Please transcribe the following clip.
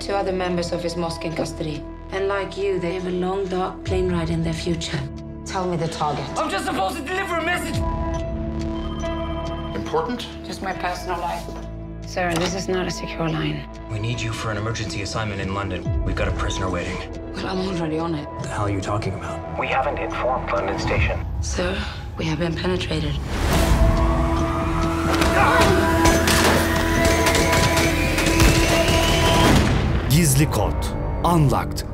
two other members of his mosque in custody. And like you, they have a long, dark plane ride in their future. Tell me the target. I'm just supposed to deliver a message. Important? Just my personal life. Sir, this is not a secure line. We need you for an emergency assignment in London. We've got a prisoner waiting. Well, I'm already on it. What the hell are you talking about? We haven't informed London Station. Sir, we have been penetrated. Gizli Kod. Unlocked